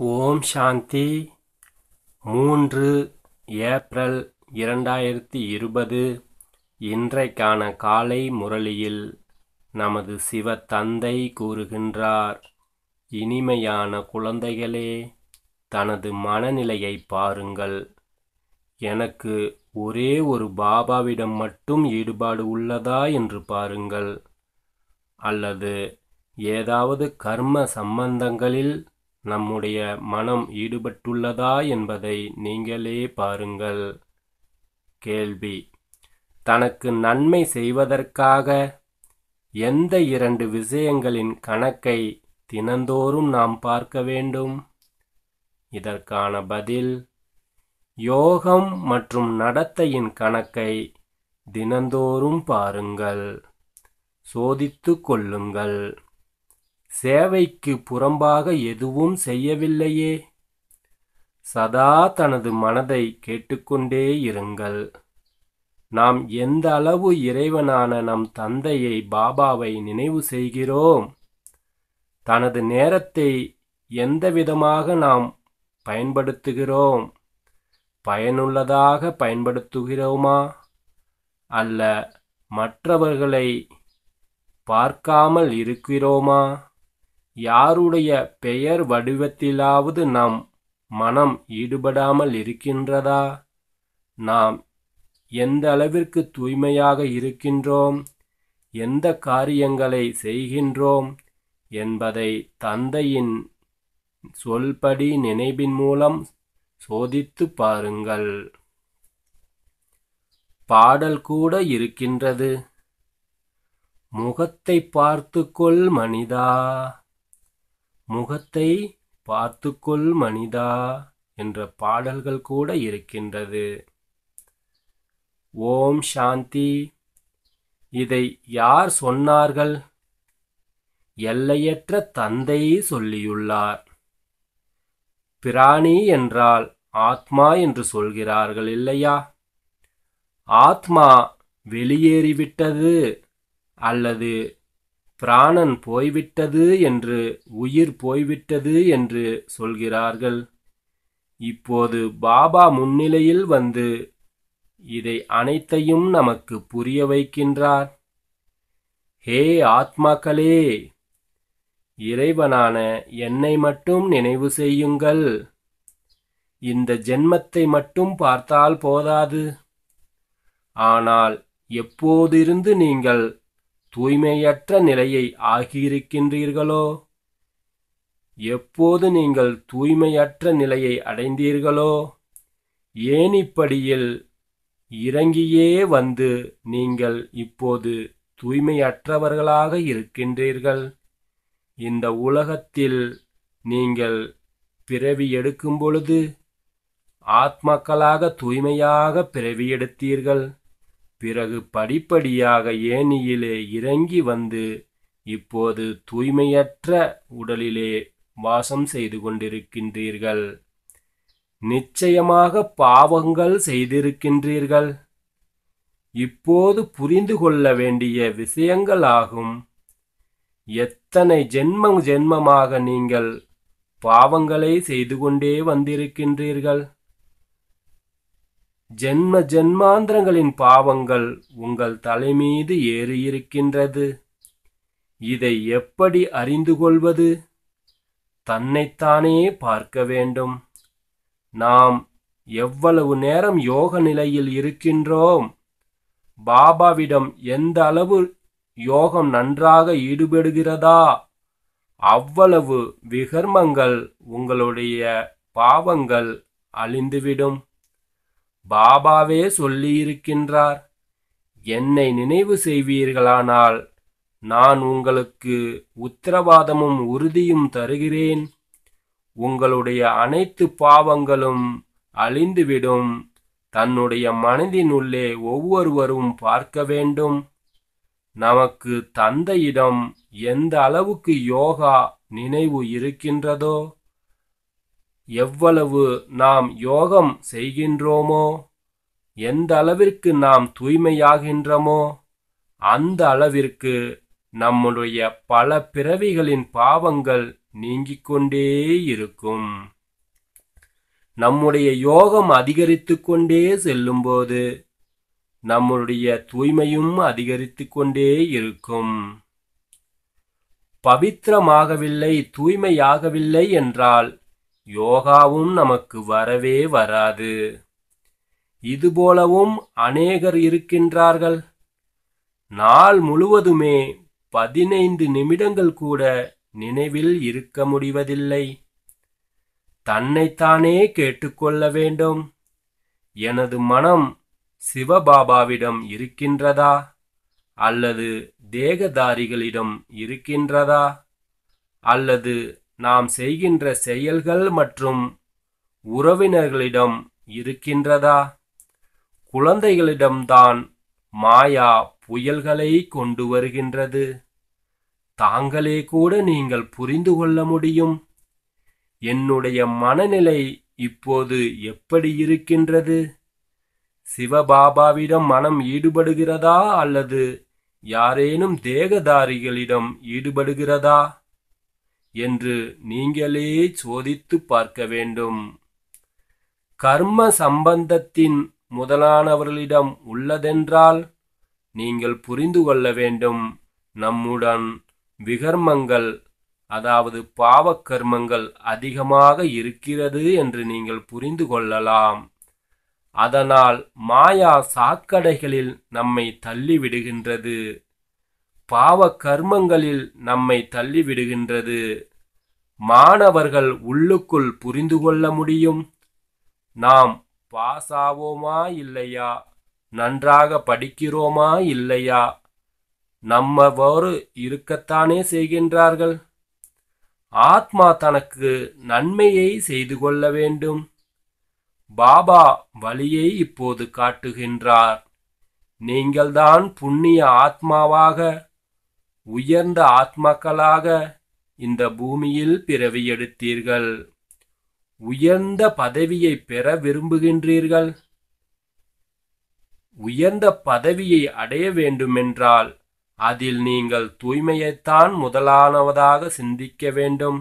ஓம் சாந்தி. மூன்று ஏப்ரல் இரண்டாயிரத்தி இருபது இன்றைக்கான காலை முரளியில் நமது சிவ தந்தை கூறுகின்றார் இனிமையான குழந்தைகளே தனது மனநிலையை பாருங்கள். எனக்கு ஒரே ஒரு பாபாவிடம் மட்டும் ஈடுபாடு உள்ளதா என்று பாருங்கள். அல்லது ஏதாவது கர்ம சம்பந்தங்களில் நம்முடைய மனம் ஈடுபட்டுள்ளதா என்பதை நீங்களே பாருங்கள். கேள்வி. தனக்கு நன்மை செய்வதற்காக எந்த இரண்டு விஷயங்களின் கணக்கை தினந்தோறும் நாம் பார்க்க வேண்டும்? இதற்கான பதில் யோகம் மற்றும் நடத்தையின் கணக்கை தினந்தோறும் பாருங்கள். சோதித்து கொள்ளுங்கள். சேவைக்கு புறம்பாக எதுவும் செய்யவில்லையே. சதா தனது மனதை கேட்டுக்கொண்டே இருங்கள். நாம் எந்த அளவு இறைவனான நம் தந்தையை பாபாவை நினைவு செய்கிறோம்? தனது நேரத்தை எந்த விதமாக நாம் பயன்படுத்துகிறோம்? பயனுள்ளதாக பயன்படுத்துகிறோமா? அல்ல மற்றவர்களை பார்க்காமல் இருக்கிறோமா? யாருடைய பெயர் வடிவத்திலாவது நம் மனம் ஈடுபடாமல் இருக்கின்றதா? நாம் எந்த அளவிற்கு தூய்மையாக இருக்கின்றோம்? எந்த காரியங்களை செய்கின்றோம்? என்பதை தந்தையின் சொல்படி நினைவின் மூலம் சோதித்து பாருங்கள். பாடல் கூட இருக்கின்றது. முகத்தை பார்த்துக்கொள் மனிதா. முகத்தை பார்த்துக்கொள் மனிதா என்ற பாடல்கள் கூட இருக்கின்றது. ஓம் சாந்தி. இதை யார் சொன்னார்கள்? எல்லையற்ற தந்தை சொல்லியுள்ளார். பிராணி என்றால் ஆத்மா என்று சொல்கிறார்கள் இல்லையா? ஆத்மா வெளியேறிவிட்டது அல்லது பிராணன் போய்விட்டது என்று உயிர் போய்விட்டது என்று சொல்கிறார்கள். இப்போது பாபா முன்னிலையில் வந்து இதை அனைத்தையும் நமக்கு புரிய வைக்கின்றார். ஹே ஆத்மாக்களே இறைவனான என்னை மட்டும் நினைவு செய்யுங்கள். இந்த ஜென்மத்தை மட்டும் பார்த்தால் போதாது. ஆனால் எப்போதிருந்து நீங்கள் தூய்மையற்ற நிலையை ஆகியிருக்கின்றீர்களோ? எப்போது நீங்கள் தூய்மையற்ற நிலையை அடைந்தீர்களோ? ஏனிப்படியில் இறங்கியே வந்து நீங்கள் இப்போது தூய்மையற்றவர்களாக இருக்கின்றீர்கள்? இந்த உலகத்தில் நீங்கள் பிறவி எடுக்கும் பொழுது ஆத்மாக்களாக தூய்மையாக பிறவி எடுத்தீர்கள். பிறகு படிப்படியாக ஏனியிலே இறங்கி வந்து இப்போது தூய்மையற்ற உடலிலே வாசம் செய்து கொண்டிருக்கின்றீர்கள். நிச்சயமாக பாவங்கள் செய்திருக்கின்றீர்கள். இப்போது புரிந்து கொள்ள வேண்டிய விஷயங்களாகும். எத்தனை ஜென்மம் ஜென்மமாக நீங்கள் பாவங்களை செய்து கொண்டே வந்திருக்கின்றீர்கள். ஜென்ம ஜென்மாந்திரங்களின் பாவங்கள் உங்கள் தலைமீது ஏறியிருக்கின்றது. இதை எப்படி அறிந்து கொள்வது? தன்னைத்தானே பார்க்க வேண்டும். நாம் எவ்வளவு நேரம் யோக நிலையில் இருக்கின்றோம்? பாபாவிடம் எந்த அளவு யோகம் நன்றாக ஈடுபடுகிறதா? அவ்வளவு விகர்மங்கள் உங்களுடைய பாவங்கள் அழிந்துவிடும். பாபாவே சொல்லியிருக்கின்றார். என்னை நினைவு செய்வீர்களானால் நான் உங்களுக்கு உத்தரவாதமும் உறுதியும் தருகிறேன். உங்களுடைய அனைத்து பாவங்களும் அழிந்துவிடும். தன்னுடைய மனதினுள்ளே ஒவ்வொருவரும் பார்க்க வேண்டும். நமக்கு தந்தையிடம் எந்த அளவுக்கு யோகா நினைவு இருக்கின்றதோ எவ்வளவு நாம் யோகம் செய்கின்றோமோ எந்த அளவிற்கு நாம் தூய்மையாகின்றோமோ அந்த அளவிற்கு நம்முடைய பல பிறவிகளின் பாவங்கள் நீங்கிக் கொண்டே இருக்கும். நம்முடைய யோகம் அதிகரித்து கொண்டே செல்லும்போது நம்முடைய தூய்மையும் அதிகரித்து கொண்டே இருக்கும். பவித்திரமாகவில்லை தூய்மையாகவில்லை என்றால் யோகாவும் நமக்கு வரவே வராது. இதுபோலவும் அநேகர் இருக்கின்றார்கள். நாள் முழுவதுமே பதினைந்து நிமிடங்கள் கூட நினைவில் இருக்க முடிவதில்லை. தன்னைத்தானே கேட்டுக்கொள்ள வேண்டும். எனது மனம் சிவபாபாவிடம் இருக்கின்றதா? அல்லது தேகதாரிகளிடம் இருக்கின்றதா? அல்லது நாம் செய்கின்ற செயல்கள் மற்றும் உறவினர்களிடம் இருக்கின்றதா? குழந்தைகளிடம்தான் மாயா புயல்களை கொண்டு வருகின்றது. தாங்களே கூட நீங்கள் புரிந்து கொள்ள முடியும். என்னுடைய மனநிலை இப்போது எப்படி இருக்கின்றது? சிவபாபாவிடம் மனம் ஈடுபடுகிறதா அல்லது யாரேனும் தேகதாரிகளிடம் ஈடுபடுகிறதா? என்று நீங்களே சோதித்து பார்க்க வேண்டும். கர்ம சம்பந்தத்தின் முதலானவர்களிடம் உள்ளதென்றால் நீங்கள் புரிந்து கொள்ள வேண்டும். நம்முடன் விகர்மங்கள் அதாவது பாவ கர்மங்கள் அதிகமாக இருக்கிறது என்று நீங்கள் புரிந்து கொள்ளலாம். அதனால் மாயா சாக்கடைகளில் நம்மை தள்ளிவிடுகின்றது. பாவ கர்மங்களில் நம்மை தள்ளிவிடுகின்றது. மாணவர்கள் உள்ளுக்குள் புரிந்து கொள்ள முடியும். நாம் பாஸ் ஆவோமா இல்லையா? நன்றாக படிக்கிறோமா இல்லையா? நம்மவாறு இருக்கத்தானே செய்கின்றார்கள். ஆத்மா தனக்கு நன்மையை செய்து கொள்ள வேண்டும். பாபா வழியை இப்போது காட்டுகின்றார். நீங்கள்தான் புண்ணிய ஆத்மாவாக உயர்ந்த ஆத்மாக்களாக இந்த பூமியில் பிறவி எடுத்தீர்கள். உயர்ந்த பதவியை பெற விரும்புகின்றீர்கள். உயர்ந்த பதவியை அடைய வேண்டுமென்றால் அதில் நீங்கள் தூய்மையைத்தான் முதலானவதாக சிந்திக்க வேண்டும்.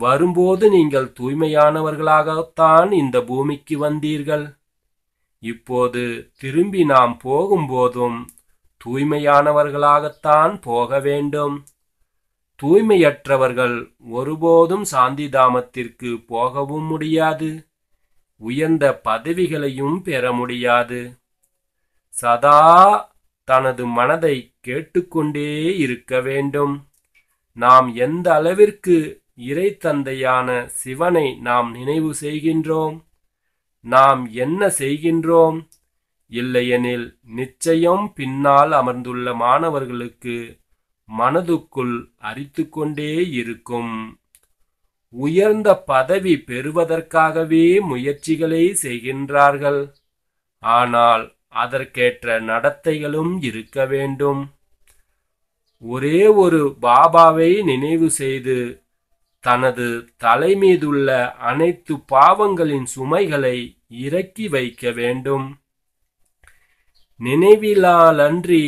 வரும்போது நீங்கள் தூய்மையானவர்களாகத்தான் இந்த பூமிக்கு வந்தீர்கள். இப்போது திரும்பி நாம் போகும்போதும் தூய்மையானவர்களாகத்தான் போக வேண்டும். தூய்மையற்றவர்கள் ஒருபோதும் சாந்திதாமத்திற்கு போகவும் முடியாது. உயர்ந்த பதவிகளையும் பெற முடியாது. சதா தனது மனதை கேட்டுக்கொண்டே இருக்க வேண்டும். நாம் எந்த அளவிற்கு இறை தந்தையான சிவனை நாம் நினைவு செய்கின்றோம்? நாம் என்ன செய்கின்றோம்? இல்லையெனில் நிச்சயம் பின்னால் அமர்ந்துள்ள மாணவர்களுக்கு மனதுக்குள் அரித்து கொண்டே இருக்கும். உயர்ந்த பதவி பெறுவதற்காகவே முயற்சிகளை செய்கின்றார்கள். ஆனால் அதற்கேற்ற நடத்தைகளும் இருக்க வேண்டும். ஒரே ஒரு பாபாவை நினைவு செய்து தனது தலைமீதுள்ள அனைத்து பாவங்களின் சுமைகளை இறக்கி வைக்க வேண்டும். நினைவிலாலன்றி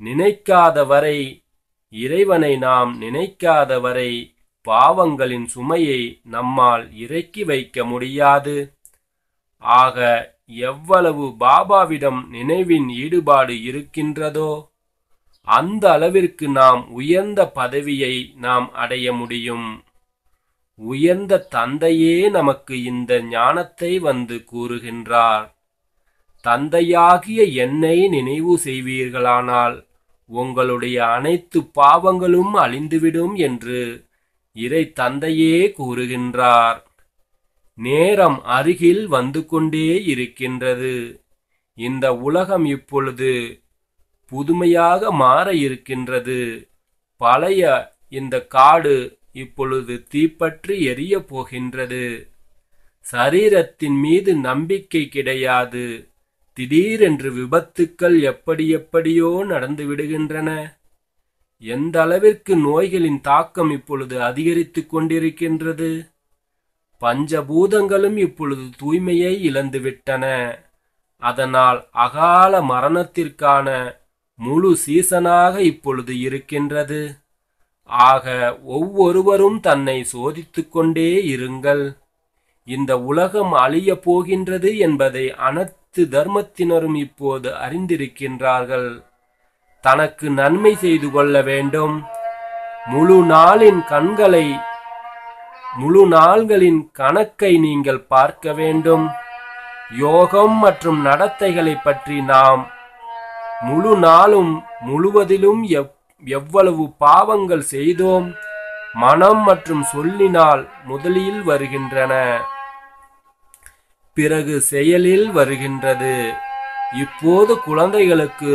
நினைக்காத வரை இறைவனை நாம் நினைக்காத வரை பாவங்களின் சுமையை நம்மால் இறக்கி வைக்க முடியாது. ஆக எவ்வளவு பாபாவிடம் நினைவின் ஈடுபாடு இருக்கின்றதோ அந்த அளவிற்கு நாம் உயர்ந்த பதவியை நாம் அடைய முடியும். உயர்ந்த தந்தையே நமக்கு இந்த ஞானத்தை வந்து கூறுகின்றார். தந்தையாகிய என்னை நினைவு செய்வீர்களானால் உங்களுடைய அனைத்து பாவங்களும் அழிந்துவிடும் என்று இறை தந்தையே கூறுகின்றார். நேரம் அருகில் வந்து கொண்டே இருக்கின்றது. இந்த உலகம் இப்பொழுது புதுமையாக மாற இருக்கின்றது. பழைய இந்த காடு இப்பொழுது தீப்பற்றி எரிய போகின்றது. சரீரத்தின் மீது நம்பிக்கை கிடையாது. திடீரென்று விபத்துக்கள் எப்படி எப்படியோ நடந்து விடுகின்றன. எந்த அளவிற்கு நோய்களின் தாக்கம் இப்பொழுது அதிகரித்துக் கொண்டிருக்கின்றது? பஞ்சபூதங்களும் இப்பொழுது தூய்மையை இழந்துவிட்டன. அதனால் அகால மரணத்திற்கான முழு சீசனாக இப்பொழுது இருக்கின்றது. ஆக ஒவ்வொருவரும் தன்னை சோதித்துக்கொண்டே இருங்கள். இந்த உலகம் அழியப் போகின்றது என்பதை அனைத்து தர்மத்தினரும் இப்போது அறிந்திருக்கின்றார்கள். தனக்கு நன்மை செய்து கொள்ள வேண்டும். முழு நாளின் கண்களை முழு நாள்களின் கணக்கை நீங்கள் பார்க்க வேண்டும். யோகம் மற்றும் நடத்தைகளை பற்றி நாம் முழு நாளும் முழுவதிலும் எவ்வளவு பாவங்கள் செய்தோம் மனம் மற்றும் சொல்லினால் முதலில் வருகின்றன. பிறகு செயலில் வருகின்றது. இப்போது குழந்தைகளுக்கு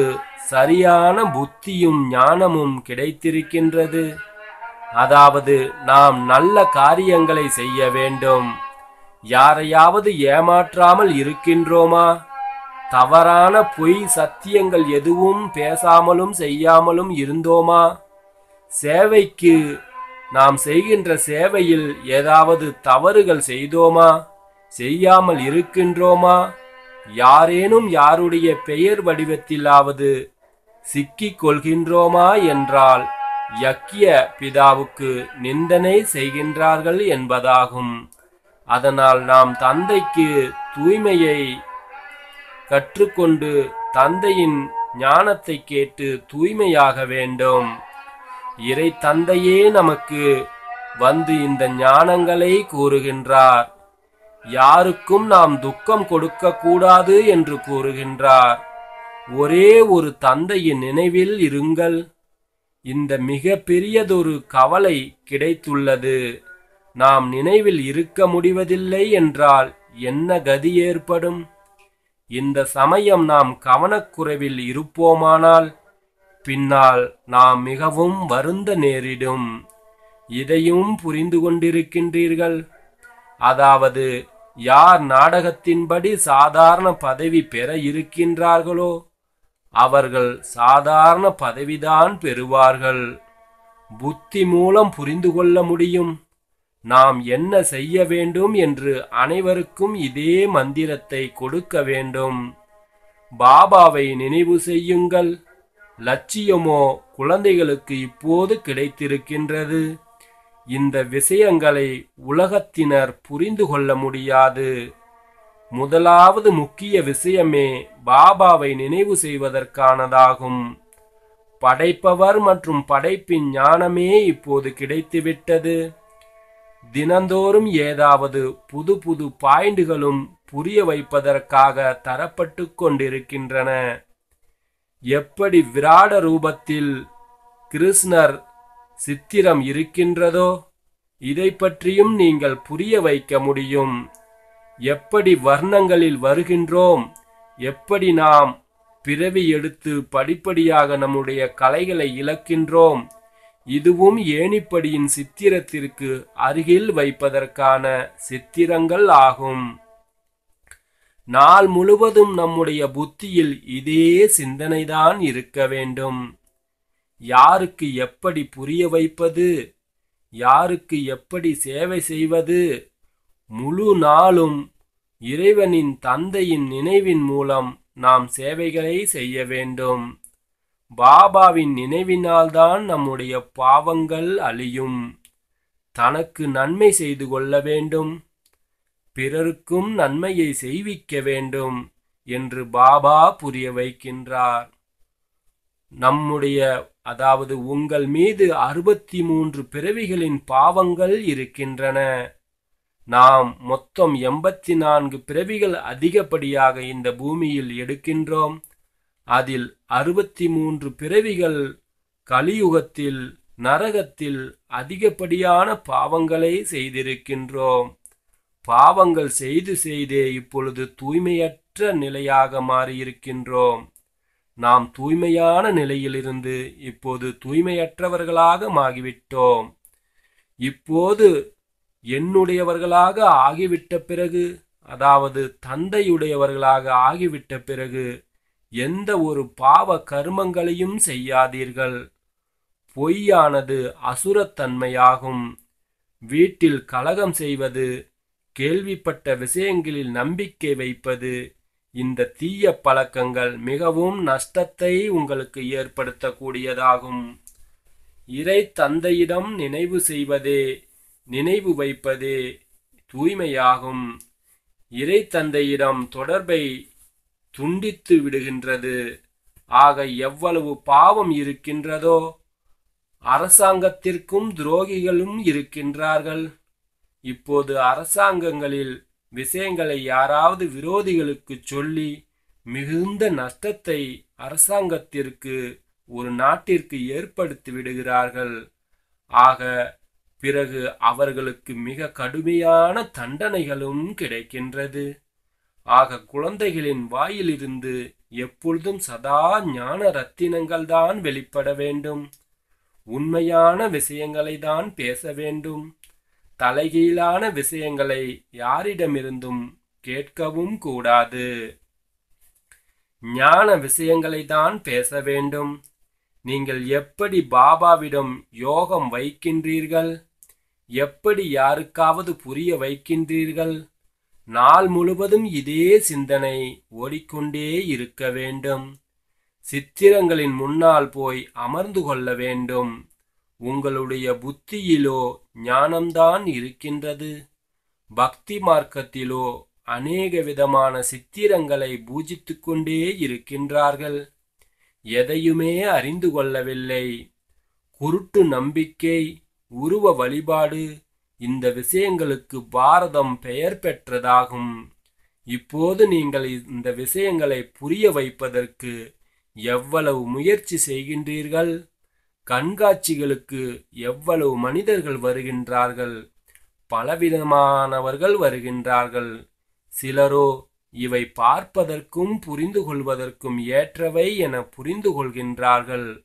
சரியான புத்தியும் ஞானமும் கிடைத்திருக்கின்றது. அதாவது நாம் நல்ல காரியங்களை செய்ய வேண்டும். யாரையாவது ஏமாற்றாமல் இருக்கின்றோமா? தவறான பொய் சத்தியங்கள் எதுவும் பேசாமலும் செய்யாமலும் இருந்தோமா? சேவைக்கு நாம் செய்கின்ற சேவையில் ஏதாவது தவறுகள் செய்தோமா? செய்யாமல் இருக்கின்றோமா? யாரேனும் யாருடைய பெயர் வடிவத்திலாவது சிக்கிக் கொள்கின்றோமா என்றால் யக்கிய பிதாவுக்கு நிந்தனை செய்கின்றார்கள் என்பதாகும். அதனால் நாம் தந்தைக்கு தூய்மையை கற்றுக்கொண்டு தந்தையின் ஞானத்தை கேட்டு தூய்மையாக வேண்டும். இறை தந்தையே நமக்கு வந்து இந்த ஞானங்களை கூறுகின்றார். யாருக்கும் நாம் துக்கம் கொடுக்க கூடாது என்று கூறுகின்றார். ஒரே ஒரு தந்தையின் நினைவில் இருங்கள். இந்த மிக பெரியதொரு கவலை கிடைத்துள்ளது. நாம் நினைவில் இருக்க முடிவதில்லை என்றால் என்ன கதி ஏற்படும்? இந்த சமயம் நாம் கவனக்குறைவில் இருப்போமானால் பின்னால் நாம் மிகவும் வருந்த நேரிடும். இதையும் புரிந்து கொண்டிருக்கின்றீர்கள். அதாவது யார் நாடகத்தின்படி சாதாரண பதவி பெற இருக்கின்றார்களோ அவர்கள் சாதாரண பதவிதான் பெறுவார்கள். புத்தி மூலம் புரிந்து கொள்ள முடியும். நாம் என்ன செய்ய வேண்டும் என்று அனைவருக்கும் இதே மந்திரத்தை கொடுக்க வேண்டும். பாபாவை நினைவு செய்யுங்கள். லட்சியமோ குழந்தைகளுக்கு இப்போது கிடைத்திருக்கின்றது. இந்த விஷயங்களை உலகத்தினர் புரிந்து கொள்ள முடியாது. முதலாவது முக்கிய விஷயமே பாபாவை நினைவு செய்வதற்கானதாகும். படைப்பவர் மற்றும் படைப்பின் ஞானமே இப்போது கிடைத்துவிட்டது. தினந்தோறும் ஏதாவது புது புது பாயிண்டுகளும் புரிய வைப்பதற்காக தரப்பட்டு கொண்டிருக்கின்றன. எப்படி விராட ரூபத்தில் கிருஷ்ணர் சித்திரம் இருக்கின்றதோ? இதை பற்றியும் நீங்கள் புரிய வைக்க முடியும். எப்படி வர்ணங்களில் வருகின்றோம்? எப்படி நாம் பிறவி எடுத்து படிப்படியாக நம்முடைய கலைகளை இழக்கின்றோம்? இதுவும் ஏணிப்படியின் சித்திரத்திற்கு அருகில் வைப்பதற்கான சித்திரங்கள் ஆகும். நாள் முழுவதும் நம்முடைய புத்தியில் இதே சிந்தனைதான் இருக்க வேண்டும். யாருக்கு எப்படி புரிய வைப்பது? யாருக்கு எப்படி சேவை செய்வது? முழு நாளும் இறைவனின் தந்தையின் நினைவின் மூலம் நாம் சேவைகளை செய்ய வேண்டும். பாபாவின் நினைவினால்தான் நம்முடைய பாவங்கள் அழியும். தனக்கு நன்மை செய்து கொள்ள வேண்டும். பிறருக்கும் நன்மையை செய்விக்க வேண்டும் என்று பாபா புரிய வைக்கின்றார். நம்முடைய அதாவது உங்கள் மீது அறுபத்தி மூன்று பிறவிகளின் பாவங்கள் இருக்கின்றன. நாம் மொத்தம் எண்பத்தி நான்கு பிறவிகள் அதிகப்படியாக இந்த பூமியில் எடுக்கின்றோம். அதில் அறுபத்தி மூன்று பிறவிகள் கலியுகத்தில் நரகத்தில் அதிகப்படியான பாவங்களை செய்திருக்கின்றோம். பாவங்கள் செய்து செய்தே இப்பொழுது தூய்மையற்ற நிலையாக மாறியிருக்கின்றோம். நாம் தூய்மையான நிலையிலிருந்து இப்போது தூய்மையற்றவர்களாக ஆகிவிட்டோம் இப்போது என்னுடையவர்களாக ஆகிவிட்ட பிறகு அதாவது தந்தையுடையவர்களாக ஆகிவிட்ட பிறகு எந்த ஒரு பாவ கர்மங்களையும் செய்யாதீர்கள். பொய்யானது அசுரத்தன்மையாகும் வீட்டில் கலகம் செய்வது கேள்விப்பட்ட விஷயங்களில் நம்பிக்கை வைப்பது இந்த தீய பழக்கங்கள் மிகவும் நஷ்டத்தை உங்களுக்கு ஏற்படுத்தக்கூடியதாகும். இறை தந்தையிடம் நினைவு செய்வதே நினைவு வைப்பதே தூய்மையாகும். இறை தந்தையிடம் தொடர்பை துண்டித்து விடுகின்றது. ஆக எவ்வளவு பாவம் இருக்கின்றதோ அரசாங்கத்திற்கும் துரோகிகளும் இருக்கின்றார்கள். இப்போது அரசாங்கங்களில் விஷயங்களை யாராவது விரோதிகளுக்கு சொல்லி மிகுந்த நஷ்டத்தை அரசாங்கத்திற்கு ஒரு நாட்டிற்கு ஏற்படுத்தி விடுகிறார்கள். ஆக பிறகு அவர்களுக்கு மிக கடுமையான தண்டனைகளும் கிடைக்கின்றது. ஆக குழந்தைகளின் வாயிலிருந்து எப்பொழுதும் சதா ஞான ரத்தினங்கள் தான் வெளிப்பட வேண்டும். உண்மையான விஷயங்களை தான் பேச வேண்டும். தலைகீழான விஷயங்களை யாரிடமிருந்தும் கேட்கவும் கூடாது. ஞான விஷயங்களை தான் பேச வேண்டும். நீங்கள் எப்படி பாபாவிடம் யோகம் வைக்கின்றீர்கள்? எப்படி யாருக்காவது புரிய வைக்கின்றீர்கள்? நாள் முழுவதும் இதே சிந்தனை ஓடிக்கொண்டே இருக்க வேண்டும். சித்திரங்களின் முன்னால் போய் அமர்ந்து கொள்ள வேண்டும். உங்களுடைய புத்தியிலோ ஞானம்தான் இருக்கின்றது. பக்தி மார்க்கத்திலோ அநேக விதமான சித்திரங்களை பூஜித்து கொண்டே இருக்கின்றார்கள். எதையுமே அறிந்து கொள்ளவில்லை. குருட்டு நம்பிக்கை உருவ வழிபாடு இந்த விஷயங்களுக்கு பாரதம் பெயர் பெற்றதாகும். இப்போது நீங்கள் இந்த விஷயங்களை புரிய வைப்பதற்கு எவ்வளவு முயற்சி செய்கின்றீர்கள்? கண்காட்சிகளுக்கு எவ்வளவு மனிதர்கள் வருகின்றார்கள்? பலவிதமானவர்கள் வருகின்றார்கள். சிலரோ இவை பார்ப்பதற்கும் புரிந்து கொள்வதற்கும் ஏற்றவை என புரிந்து கொள்கின்றார்கள்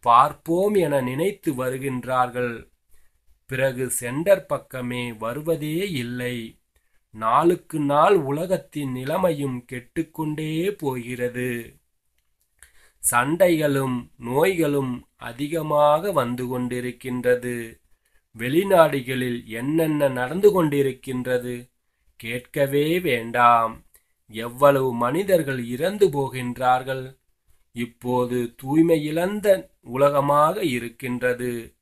பார்ப்போம் என நினைத்து வருகின்றார்கள். பிறகு சென்டர் பக்கமே வருவதே இல்லை. நாளுக்கு நாள் உலகத்தின் நிலைமையும் கெட்டுக்கொண்டே போகிறது. சண்டைகளும் நோய்களும் அதிகமாக வந்து கொண்டிருக்கின்றது. வெளிநாடுகளில் என்னென்ன நடந்து கொண்டிருக்கின்றது? கேட்கவே வேண்டாம். எவ்வளவு மனிதர்கள் இறந்து போகின்றார்கள்? இப்போது தூய்மை இழந்த உலகமாக இருக்கின்றது.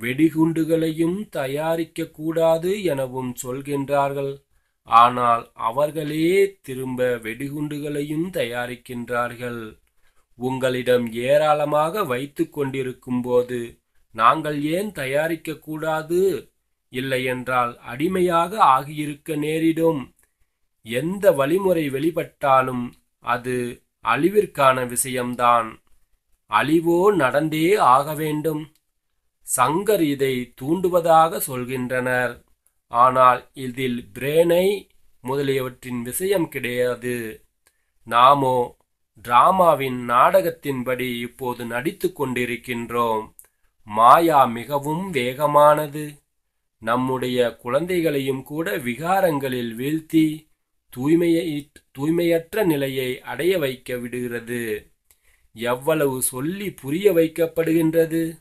வெடிகுண்டுகளையும் தயாரிக்க கூடாது எனவும் சொல்கின்றார்கள். ஆனால் அவர்களே திரும்ப வெடிகுண்டுகளையும் தயாரிக்கின்றார்கள். உங்களிடம் ஏராளமாக வைத்து கொண்டிருக்கும் போது நாங்கள் ஏன் தயாரிக்க கூடாது? இல்லையென்றால் அடிமையாக ஆகியிருக்க நேரிடும். எந்த வழிமுறை வெளிப்பட்டாலும் அது அழிவிற்கான விஷயம்தான். அழிவோ நடந்தே ஆக வேண்டும். சங்கர் இதை தூண்டுவதாக சொல்கின்றனர். ஆனால் இதில் பிரேனை முதலியவற்றின் விஷயம் கிடையாது. நாமோ டிராமாவின் நாடகத்தின்படி இப்போது நடித்து கொண்டிருக்கின்றோம். மாயா மிகவும் வேகமானது. நம்முடைய குழந்தைகளையும் கூட விகாரங்களில் வீழ்த்தி தூய்மையை தூய்மையற்ற நிலையை அடைய வைக்க விடுகிறது. எவ்வளவு சொல்லி புரிய வைக்கப்படுகின்றது?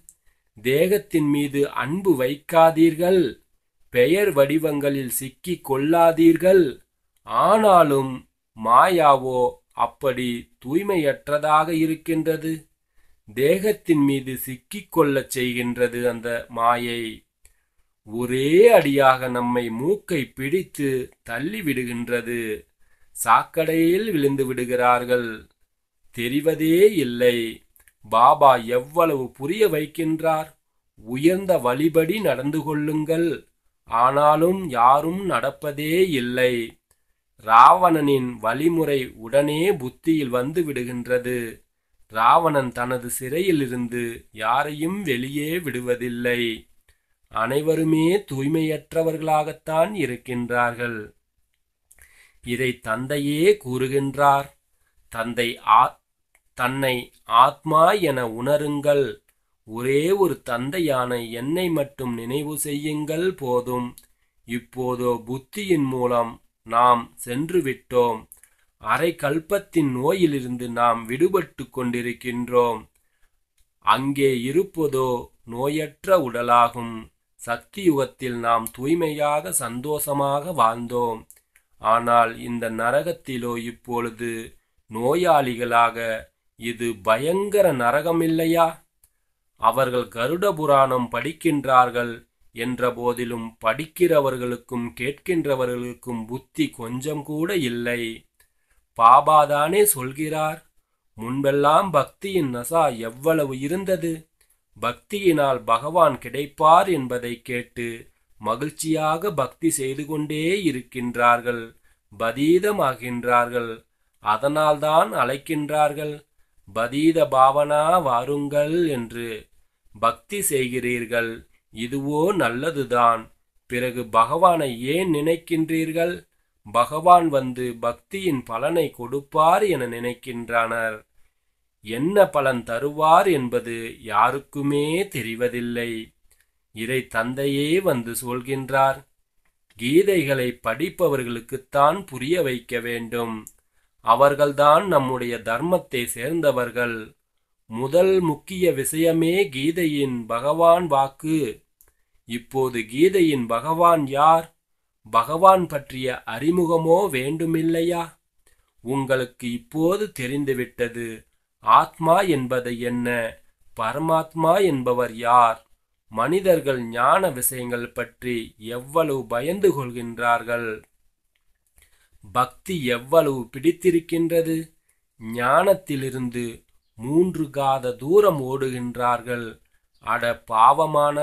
தேகத்தின் மீது அன்பு வைக்காதீர்கள். பெயர் வடிவங்களில் சிக்கி கொள்ளாதீர்கள். ஆனாலும் மாயாவோ அப்படி தூய்மையற்றதாக இருக்கின்றது. தேகத்தின் மீது சிக்கிக் கொள்ளச் செய்கின்றது அந்த மாயை. ஒரே அடியாக நம்மை மூக்கை பிடித்து தள்ளி விடுகின்றது. சாக்கடையில் விழுந்து விடுகிறார்கள். தெரிவதே இல்லை. பாபா எவ்வளவு புரிய வைக்கின்றார். உயர்ந்த வழிபடி நடந்து கொள்ளுங்கள். ஆனாலும் யாரும் நடப்பதே இல்லை. ராவணனின் வழிமுறை உடனே புத்தியில் வந்து விடுகின்றது. ராவணன் தனது சிறையிலிருந்து யாரையும் வெளியே விடுவதில்லை. அனைவருமே தூய்மையற்றவர்களாகத்தான் இருக்கின்றார்கள். இதை தந்தையே கூறுகின்றார். தந்தை ஆ தன்னை ஆத்மா என உணருங்கள். ஒரே ஒரு தந்தையான என்னை மட்டும் நினைவு செய்யுங்கள் போதும். இப்போதோ புத்தியின் மூலம் நாம் சென்று விட்டோம் அரை கல்பத்தின் நோயிலிருந்து நாம் விடுபட்டு கொண்டிருக்கின்றோம். அங்கே இருப்பதோ நோயற்ற உடலாகும். சக்தி யுகத்தில் நாம் தூய்மையாக சந்தோஷமாக வாழ்ந்தோம். ஆனால் இந்த நரகத்திலோ இப்பொழுது நோயாளிகளாக இது பயங்கர நரகம் இல்லையா அவர்கள் கருட புராணம் படிக்கின்றார்கள். என்ற போதிலும் படிக்கிறவர்களுக்கும் கேட்கின்றவர்களுக்கும் புத்தி கொஞ்சம் கூட இல்லை. பாபாதானே சொல்கிறார் முன்பெல்லாம் பக்தியின் நசா எவ்வளவு இருந்தது? பக்தியினால் பகவான் கிடைப்பார் என்பதை கேட்டு மகிழ்ச்சியாக பக்தி செய்து கொண்டே இருக்கின்றார்கள். பதீதமாகின்றார்கள். அதனால்தான் அழைக்கின்றார்கள். பதீத பாவனா வாருங்கள் என்று பக்தி செய்கிறீர்கள். இதுவோ நல்லதுதான். பிறகு பகவானை ஏன் நினைக்கின்றீர்கள்? பகவான் வந்து பக்தியின் பலனை கொடுப்பார் என நினைக்கின்றனர். என்ன பலன் தருவார் என்பது யாருக்குமே தெரிவதில்லை. இதை தந்தையே வந்து சொல்கின்றார். கீதைகளை படிப்பவர்களுக்குத்தான் புரிய வைக்க வேண்டும். அவர்கள்தான் நம்முடைய தர்மத்தை சேர்ந்தவர்கள். முதல் முக்கிய விஷயமே கீதையின் பகவான் வாக்கு. இப்போது கீதையின் பகவான் யார்? பகவான் பற்றிய அறிமுகமோ வேண்டுமில்லையா? உங்களுக்கு இப்போது தெரிந்துவிட்டது ஆத்மா என்பது என்ன? பரமாத்மா என்பவர் யார்? மனிதர்கள் ஞான விஷயங்கள் பற்றி எவ்வளவு பயந்து கொள்கின்றார்கள்? பக்தி எவ்வளவு பிடித்திருக்கின்றது? ஞானத்திலிருந்து மூன்று காத தூரம் ஓடுகின்றார்கள். அட பாவமான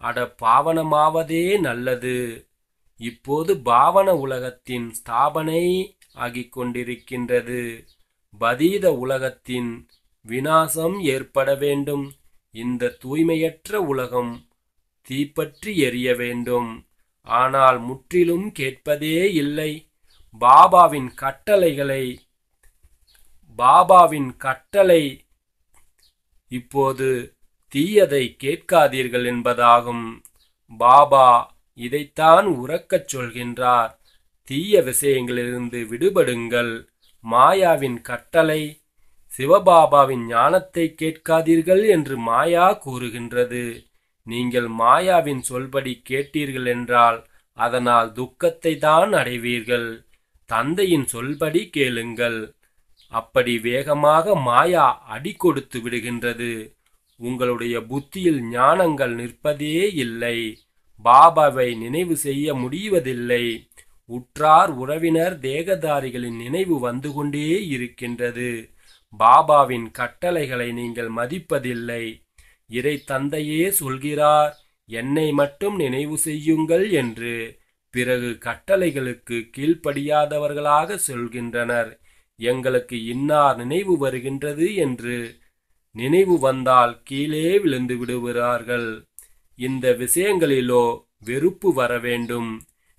அட பாவனமாவதே நல்லது. இப்போது பாவன உலகத்தின் ஸ்தாபனை ஆகிக் கொண்டிருக்கின்றது. பதீத உலகத்தின் வினாசம் ஏற்பட வேண்டும். இந்த தூய்மையற்ற உலகம் தீப்பற்றி எரிய வேண்டும். ஆனால் முற்றிலும் கேட்பதே இல்லை. பாபாவின் கட்டளைகளை பாபாவின் கட்டளை இப்போது தீயதை கேட்காதீர்கள் என்பதாகும். பாபா இதைத்தான் உறக்கச் சொல்கின்றார். தீய விஷயங்களிலிருந்து விடுபடுங்கள். மாயாவின் கட்டளை சிவபாபாவின் ஞானத்தை கேட்காதீர்கள் என்று மாயா கூறுகின்றது. நீங்கள் மாயாவின் சொல்படி கேட்டீர்கள் என்றால் அதனால் துக்கத்தை தான் அடைவீர்கள். தந்தையின் சொல்படி கேளுங்கள். அப்படி வேகமாக மாயா அடி கொடுத்து விடுகின்றது. உங்களுடைய புத்தியில் ஞானங்கள் நிற்பதே இல்லை. பாபாவை நினைவு செய்ய முடிவதில்லை. உற்றார் உறவினர் தேகதாரிகளின் நினைவு வந்து கொண்டே இருக்கின்றது. பாபாவின் கட்டளைகளை நீங்கள் மதிப்பதில்லை. இறை தந்தையே சொல்கிறார் என்னை மட்டும் நினைவு செய்யுங்கள் என்று பிறகு கட்டளைகளுக்கு கீழ்ப்படியாதவர்களாக சொல்கின்றனர். எங்களுக்கு இன்னார் நினைவு வருகின்றது என்று நினைவு வந்தால் கீழே விழுந்து விடுகிறார்கள். இந்த விஷயங்களிலோ வெறுப்பு வர வேண்டும்.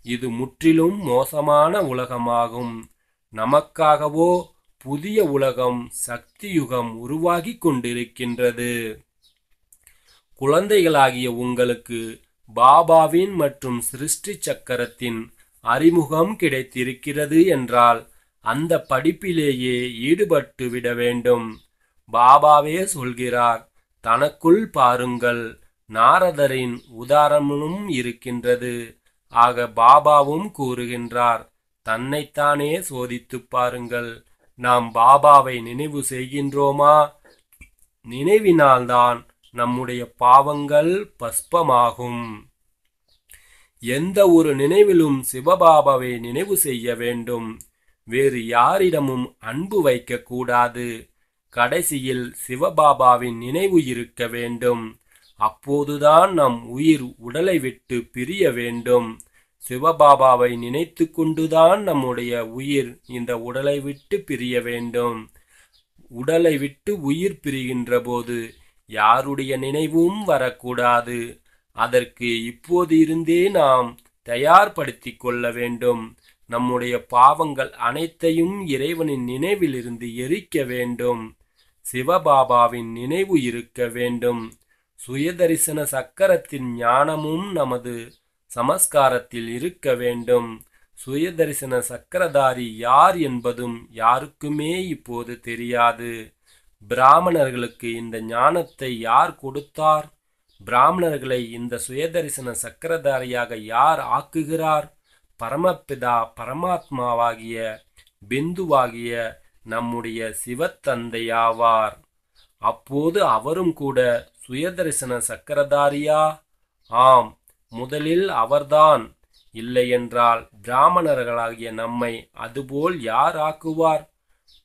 இது முற்றிலும் மோசமான உலகமாகும். நமக்காகவோ புதிய உலகம் சக்தி யுகம் உருவாகி கொண்டிருக்கின்றது. குழந்தைகளாகிய உங்களுக்கு பாபாவின் மற்றும் சிருஷ்டி சக்கரத்தின் அறிமுகம் கிடைத்திருக்கிறது என்றால் அந்த படிப்பிலேயே ஈடுபட்டு விட வேண்டும். பாபாவே சொல்கிறார் தனக்குள் பாருங்கள் நாரதரின் உதாரணமும் இருக்கின்றது ஆக பாபாவும் கூறுகின்றார் தன்னைத்தானே சோதித்துப் பாருங்கள் நாம் பாபாவை நினைவு செய்கின்றோமா? நினைவினால்தான் நம்முடைய பாவங்கள் பஸ்பமாகும். எந்த ஒரு நினைவிலும் சிவபாபாவை நினைவு செய்ய வேண்டும். வேறு யாரிடமும் அன்பு வைக்கக்கூடாது. கடைசியில் சிவபாபாவின் நினைவு இருக்க வேண்டும். அப்போதுதான் நம் உயிர் உடலை விட்டு பிரிய வேண்டும். சிவபாபாவை நினைத்து கொண்டுதான் நம்முடைய உயிர் இந்த உடலை விட்டு பிரிய வேண்டும். உடலை விட்டு உயிர் பிரிகின்ற போது யாருடைய நினைவும் வரக்கூடாது. அதற்கு இப்போது இருந்தே நாம் தயார்படுத்திக் கொள்ள வேண்டும். நம்முடைய பாவங்கள் அனைத்தையும் இறைவனின் நினைவிலிருந்து எரிக்க வேண்டும். சிவபாபாவின் நினைவு இருக்க வேண்டும். சுயதரிசன சக்கரத்தின் ஞானமும் நமது சமஸ்காரத்தில் இருக்க வேண்டும். சுயதரிசன சக்கரதாரி யார் என்பதும் யாருக்குமே இப்போது தெரியாது. பிராமணர்களுக்கு இந்த ஞானத்தை யார் கொடுத்தார்? பிராமணர்களை இந்த சுயதரிசன சக்கரதாரியாக யார் ஆக்குகிறார்? பரமபிதா பரமாத்மாவாகிய பிந்துவாகிய நம்முடைய சிவத்தந்தையாவார். அப்போது அவரும் கூட சுயதரிசன சக்கரதாரியா? ஆம் முதலில் அவர்தான். இல்லையென்றால் பிராமணர்களாகிய நம்மை அதுபோல் யார் ஆக்குவார்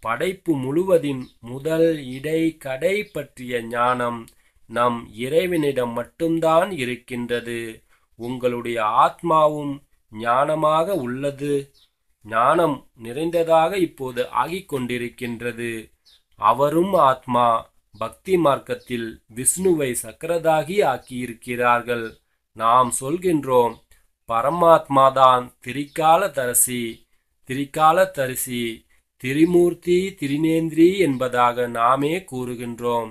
படைப்பு முழுவதின் முதல் இடை கடை பற்றிய ஞானம் நம் இறைவனிடம் மட்டும்தான் இருக்கின்றது. உங்களுடைய ஆத்மாவும் ஞானமாக உள்ளது. ஞானம் நிறைந்ததாக இப்போது ஆகிக் கொண்டிருக்கின்றது. அவரும் ஆத்மா பக்தி மார்க்கத்தில் விஷ்ணுவை சக்கரதாகி ஆக்கியிருக்கிறார்கள். நாம் சொல்கின்றோம் பரமாத்மாதான் திரிகால தரசி திரிகால தரிசி திரிமூர்த்தி திரிநேந்திரி என்பதாக நாமே கூறுகின்றோம்.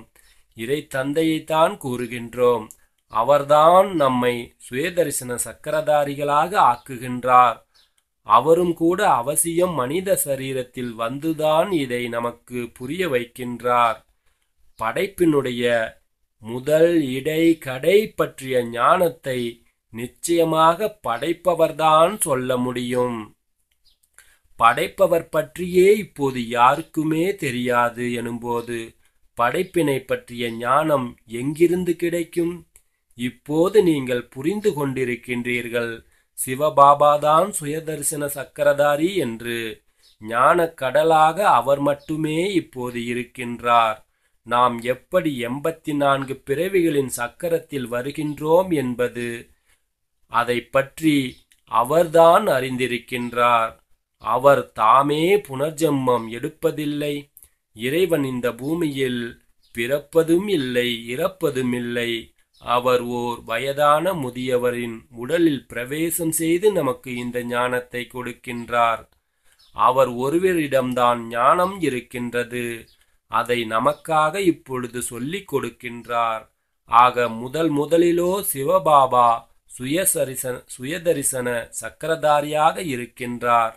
இறை தந்தையைத்தான் கூறுகின்றோம். அவர்தான் நம்மை சுயதரிசன சக்கரதாரிகளாக ஆக்குகின்றார். அவரும் கூட அவசியம் மனித சரீரத்தில் வந்துதான் இதை நமக்கு புரிய வைக்கின்றார். படைப்பினுடைய முதல் இடை கடை பற்றிய ஞானத்தை நிச்சயமாக படைப்பவர்தான் சொல்ல முடியும். படைப்பவர் பற்றியே இப்போது யாருக்குமே தெரியாது எனும்போது படைப்பினை பற்றிய ஞானம் எங்கிருந்து கிடைக்கும்? இப்போது நீங்கள் புரிந்து கொண்டிருக்கின்றீர்கள். சிவபாபாதான் சுயதரிசன சக்கரதாரி என்று ஞான கடலாக அவர் மட்டுமே இப்போது இருக்கின்றார். நாம் எப்படி எண்பத்தி நான்கு பிறவிகளின் சக்கரத்தில் வருகின்றோம் என்பது அதை பற்றி அவர்தான் அறிந்திருக்கின்றார். அவர் தாமே புனர்ஜென்மம் எடுப்பதில்லை. இறைவன் இந்த பூமியில் பிறப்பதும் இல்லை இறப்பதும் இல்லை. அவர் ஓர் வயதான முதியவரின் உடலில் பிரவேசம் செய்து நமக்கு இந்த ஞானத்தை கொடுக்கின்றார். அவர் ஒருவரிடம்தான் ஞானம் இருக்கின்றது. அதை நமக்காக இப்பொழுது சொல்லிக் கொடுக்கின்றார். ஆக முதல் முதலிலோ சிவபாபா சுயசரிசன சுயதரிசன சக்கரதாரியாக இருக்கின்றார்.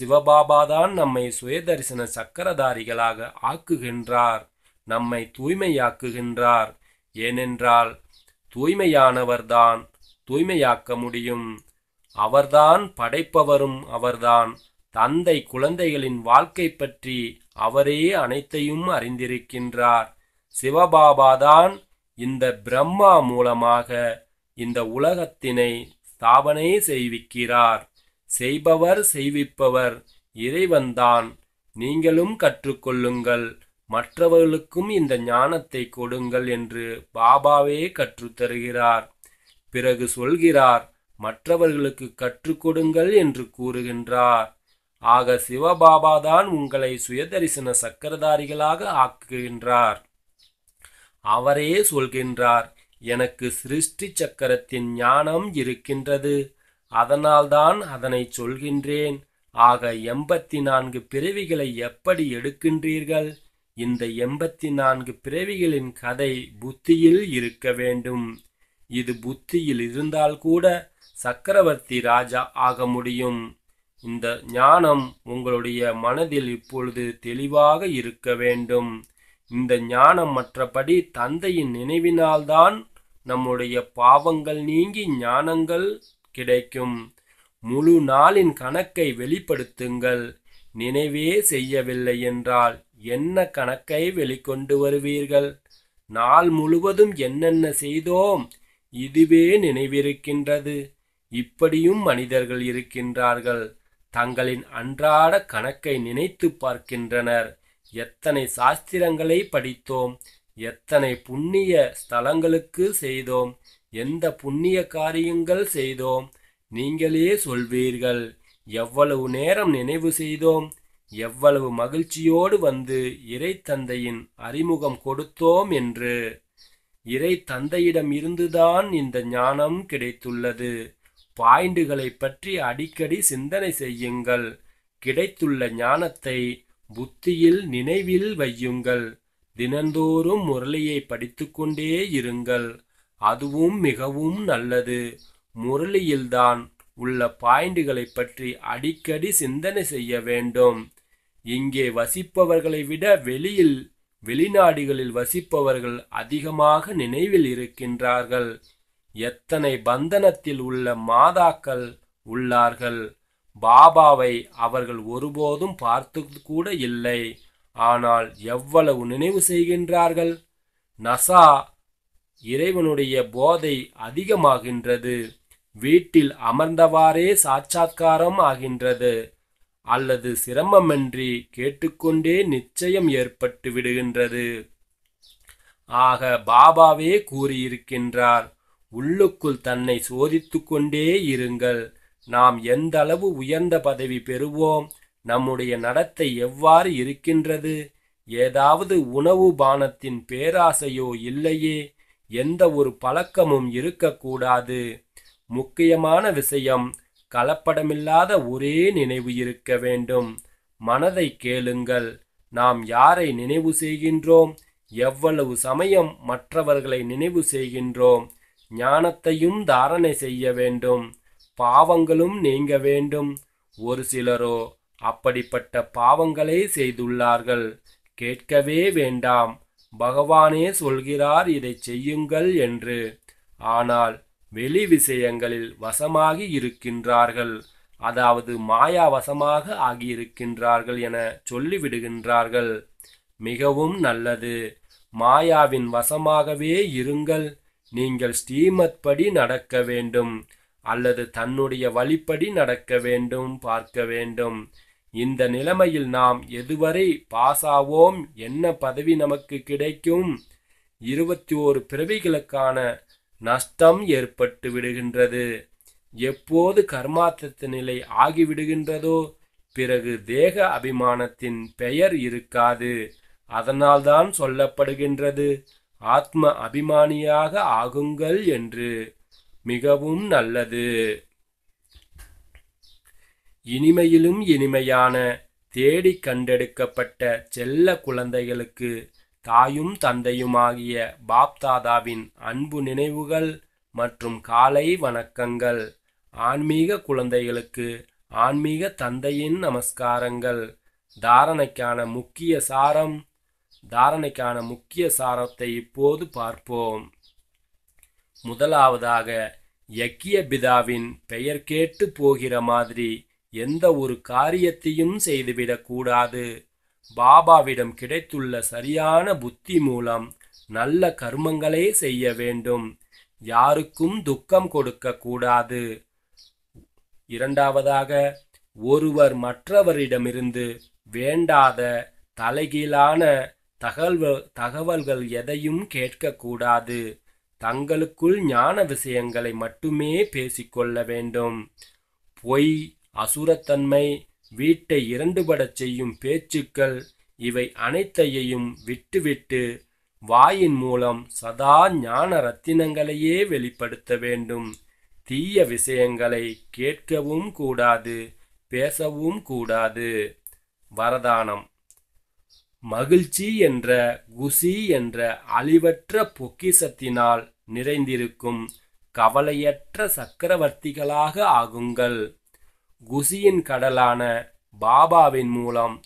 சிவபாபாதான் நம்மை சுயதரிசன சக்கரதாரிகளாக ஆக்குகின்றார். நம்மை தூய்மையாக்குகின்றார். ஏனென்றால் தூய்மையானவர்தான் தூய்மையாக்க முடியும். அவர்தான் படைப்பவரும் அவர்தான். தந்தை குழந்தைகளின் வாழ்க்கை பற்றி அவரே அனைத்தையும் அறிந்திருக்கின்றார். சிவபாபாதான் இந்த பிரம்மா மூலமாக இந்த உலகத்தினை ஸ்தாபனை செய்விக்கிறார். செய்பவர் செய்விப்பவர் இறைவன்தான். நீங்களும் கற்றுக்கொள்ளுங்கள். மற்றவர்களுக்கும் இந்த ஞானத்தை கொடுங்கள் என்று பாபாவே கற்றுத்தருகிறார் பிறகு சொல்கிறார் மற்றவர்களுக்கு கற்றுக் கொடுங்கள் என்று கூறுகின்றார். ஆக சிவபாபாதான் உங்களை சுயதரிசன சக்கரதாரிகளாக ஆக்குகின்றார். அவரே சொல்கின்றார் எனக்கு சிருஷ்டி சக்கரத்தின் ஞானம் இருக்கின்றது. அதனால்தான் அதனை சொல்கின்றேன். ஆக எண்பத்தி நான்கு பிறவிகளை எப்படி எடுக்கின்றீர்கள்? இந்த எண்பத்தி நான்கு பிறவிகளின் கதை புத்தியில் இருக்க வேண்டும். இது புத்தியில் இருந்தால் கூட சக்கரவர்த்தி ராஜா ஆக முடியும். இந்த ஞானம் உங்களுடைய மனதில் இப்பொழுது தெளிவாக இருக்க வேண்டும். இந்த ஞானம் மற்றபடி தந்தையின் நினைவினால்தான் நம்முடைய பாவங்கள் நீங்கி ஞானங்கள் கிடைக்கும். முழு நாளின் கணக்கை வெளிப்படுத்துங்கள். நினைவே செய்யவில்லை என்றால் என்ன கணக்கை வெளிக்கொண்டு வருவீர்கள்? நாள் முழுவதும் என்னென்ன செய்தோம்? இதுவே நினைவிருக்கின்றது. இப்படியும் மனிதர்கள் இருக்கின்றார்கள். தங்களின் அன்றாட கணக்கை நினைத்து பார்க்கின்றனர். எத்தனை சாஸ்திரங்களை படித்தோம்? எத்தனை புண்ணிய ஸ்தலங்களுக்கு செய்தோம்? எந்த புண்ணிய காரியங்கள் செய்தோம்? நீங்களே சொல்வீர்கள். எவ்வளவு நேரம் நினைவு செய்தோம்? எவ்வளவு மகிழ்ச்சியோடு வந்து இறை தந்தையின் அறிமுகம் கொடுத்தோம் என்று இறை தந்தையிடம் இருந்துதான் இந்த ஞானம் கிடைத்துள்ளது. பாயிண்டுகளை பற்றி அடிக்கடி சிந்தனை செய்யுங்கள். கிடைத்துள்ள ஞானத்தை புத்தியில் நினைவில் வையுங்கள். தினந்தோறும் முரளியை படித்துக்கொண்டே இருங்கள். அதுவும் மிகவும் நல்லது. முரளியில்தான் உள்ள பாயிண்டுகளை பற்றி அடிக்கடி சிந்தனை செய்ய வேண்டும். இங்கே வசிப்பவர்களை விட வெளியில் வெளிநாடுகளில் வசிப்பவர்கள் அதிகமாக நினைவில் இருக்கின்றார்கள். எத்தனை பந்தனத்தில் உள்ள மாதாக்கள் உள்ளார்கள். பாபாவை அவர்கள் ஒருபோதும் பார்த்து கூட இல்லை. ஆனால் எவ்வளவு நினைவு செய்கின்றார்கள். நசா இறைவனுடைய போதை அதிகமாகின்றது. வீட்டில் அமர்ந்தவாறே சாட்சாத்காரம் ஆகின்றது. அல்லது சிரமமின்றி கேட்டுக்கொண்டே நிச்சயம் ஏற்பட்டு விடுகின்றது. ஆக பாபாவே கூறியிருக்கின்றார் உள்ளுக்குள் தன்னை சோதித்து கொண்டே இருங்கள். நாம் எந்த அளவு உயர்ந்த பதவி பெறுவோம் நம்முடைய நடத்தை எவ்வாறு இருக்கின்றது? ஏதாவது உணவு பானத்தின் பேராசையோ இல்லையே எந்த ஒரு பழக்கமும் இருக்கக்கூடாது. முக்கியமான விஷயம் கலப்படமில்லாத ஒரே நினைவு இருக்க வேண்டும். மனதை கேளுங்கள். நாம் யாரை நினைவு செய்கின்றோம்? எவ்வளவு சமயம் மற்றவர்களை நினைவு செய்கின்றோம்? ஞானத்தையும் தாரணை செய்ய வேண்டும். பாவங்களும் நீங்க வேண்டும். ஒரு சிலரோ அப்படிப்பட்ட பாவங்களே செய்துள்ளார்கள். கேட்கவே வேண்டாம். பகவானே சொல்கிறார் இதை செய்யுங்கள் என்று. ஆனால் வெளி விஷயங்களில் வசமாகி இருக்கின்றார்கள். அதாவது மாயா வசமாக ஆகியிருக்கின்றார்கள் என சொல்லிவிடுகின்றார்கள். மிகவும் நல்லது. மாயாவின் வசமாகவே இருங்கள். நீங்கள் ஸ்ரீமத் படி நடக்க வேண்டும். அல்லது தன்னுடைய வழிப்படி நடக்க வேண்டும் பார்க்க வேண்டும். இந்த நிலைமையில் நாம் எதுவரை பாசாவோம்? என்ன பதவி நமக்கு கிடைக்கும்? இருபத்தி ஓரு பிறவிகளுக்கான நஷ்டம் ஏற்பட்டு விடுகின்றது. எப்போது கர்மாத்தத்து நிலை ஆகிவிடுகின்றதோ பிறகு தேக அபிமானத்தின் பெயர் இருக்காது. அதனால்தான் சொல்லப்படுகின்றது ஆத்ம அபிமானியாக ஆகுங்கள் என்று. மிகவும் நல்லது. இனிமையிலும் இனிமையான தேடி கண்டெடுக்கப்பட்ட செல்ல குழந்தைகளுக்கு தாயும் தந்தையுமாகிய பாப்தாதாவின் அன்பு நினைவுகள் மற்றும் காலை வணக்கங்கள். ஆன்மீக குழந்தைகளுக்கு ஆன்மீக தந்தையின் நமஸ்காரங்கள். தாரணைக்கான முக்கிய சாரம் தாரணைக்கான முக்கிய சாரத்தை இப்போது பார்ப்போம். முதலாவதாக யக்கிய பிதாவின் பெயர் கேட்டு போகிற மாதிரி எந்த ஒரு காரியத்தையும் செய்துவிடக்கூடாது பாபாவிடம் கிடைத்துள்ள சரியான புத்தி மூலம் நல்ல கர்மங்களே செய்ய வேண்டும். யாருக்கும் துக்கம் கொடுக்க கூடாது. இரண்டாவதாக ஒருவர் மற்றவரிடமிருந்து வேண்டாத தலைகீழான தகவல் தகவல்கள் எதையும் கேட்கக்கூடாது தங்களுக்குள் ஞான விஷயங்களை மட்டுமே பேசிக்கொள்ள வேண்டும். பொய் அசுரத்தன்மை வீட்டை இரண்டுபடச் செய்யும் பேச்சுக்கள் இவை அனைத்தையும் விட்டுவிட்டு வாயின் மூலம் சதா ஞான ரத்தினங்களையே வெளிப்படுத்த வேண்டும். தீய விஷயங்களை கேட்கவும் கூடாது பேசவும் கூடாது. வரதானம். மகிழ்ச்சி என்ற குசி என்ற அழிவற்ற பொக்கிசத்தினால் நிறைந்திருக்கும் கவலையற்ற சக்கரவர்த்திகளாக ஆகுங்கள். குசியின் கடலான பாபாவின் மூலம்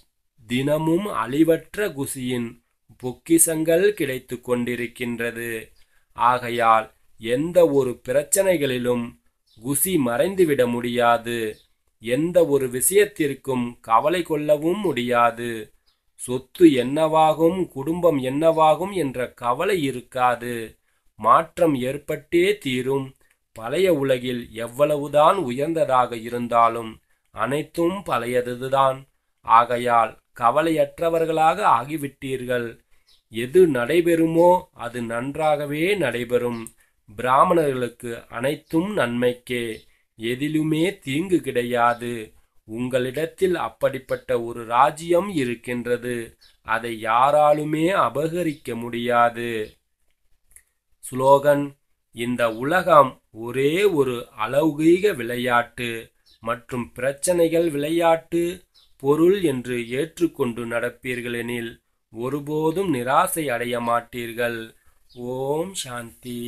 தினமும் அழிவற்ற குசியின் பொக்கிசங்கள் கிடைத்து கொண்டிருக்கின்றது. ஆகையால் எந்த ஒரு பிரச்சனைகளிலும் குசி மறைந்துவிட முடியாது. எந்த ஒரு விஷயத்திற்கும் கவலை கொள்ளவும் முடியாது. சொத்து என்னவாகும் குடும்பம் என்னவாகும் என்ற கவலை இருக்காது. மாற்றம் ஏற்பட்டே தீரும். பழைய உலகில் எவ்வளவுதான் உயர்ந்ததாக இருந்தாலும் அனைத்தும் பழையதுதான். ஆகையால் கவலையற்றவர்களாக ஆகிவிட்டீர்கள். எது நடைபெறுமோ அது நன்றாகவே நடைபெறும். பிராமணர்களுக்கு அனைத்தும் நன்மைக்கே. எதிலுமே தீங்கு கிடையாது. உங்களிடத்தில் அப்படிப்பட்ட ஒரு ராஜ்யம் இருக்கின்றது. அதை யாராலுமே அபகரிக்க முடியாது. ஸ்லோகன் இந்த உலகம் ஒரே ஒரு அலௌகீக விளையாட்டு மற்றும் பிரச்சனைகள் விளையாட்டு பொருள் என்று ஏற்றுக்கொண்டு நடப்பீர்களெனில் ஒருபோதும் நிராசை அடைய மாட்டீர்கள். ஓம் சாந்தி.